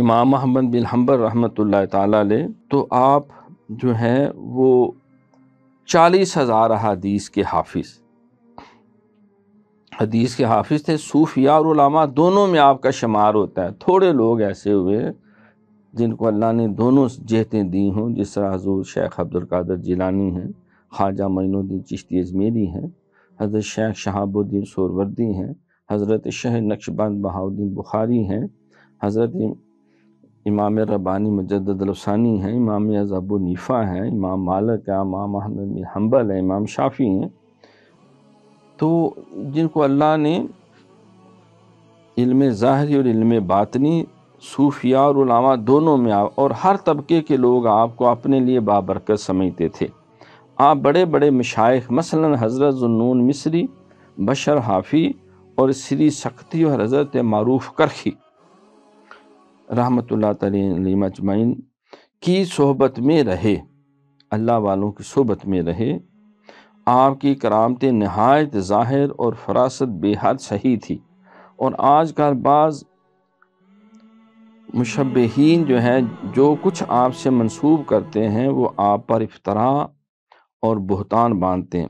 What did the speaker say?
امام محمد بن حنبل رحمۃ اللہ تعالیٰ علیہ، تو آپ جو ہیں وہ چالیس ہزار حدیث کے حافظ۔ حدیث کے حافظ تھے، صوفیاء اور علماء دونوں میں آپ کا شمار ہوتا ہے۔ تھوڑے لوگ ایسے ہوئے جن کو اللہ نے دونوں جہتیں دی ہوں، جس طرح حضور شیخ عبد القادر جیلانی ہیں، خواجہ معین الدین چشتی اجمیری ہیں، حضرت شیخ شہاب الدین سوروردی ہیں، حضرت شہ نقش بند بہاؤدین بخاری ہیں، حضرت امام ربانی مجدد الفسانی ہیں، امام اظہب النیفا ہیں، امام مالک ہیں، امام محمد حنبل ہیں، امام شافی ہیں۔ تو جن کو اللہ نے علم ظاہری اور علم باطنی، صوفیاء اور علماء دونوں میں اور ہر طبقے کے لوگ آپ کو اپنے لیے بابرکت سمجھتے تھے۔ آپ بڑے بڑے مشائق مثلا حضرت ذنون مصری، بشر حافی اور سری سختی اور حضرت معروف کرخی۔ رحمۃ اللہ تعالی علی مجمعین کی صحبت میں رہے، اللہ والوں کی صحبت میں رہے، آپ کی کرامت نہایت ظاہر اور فراست بے حد صحیح تھی۔ اور آج کل بعض مشبہین جو ہیں، جو کچھ آپ سے منسوب کرتے ہیں، وہ آپ پر افطرا اور بہتان باندھتے ہیں۔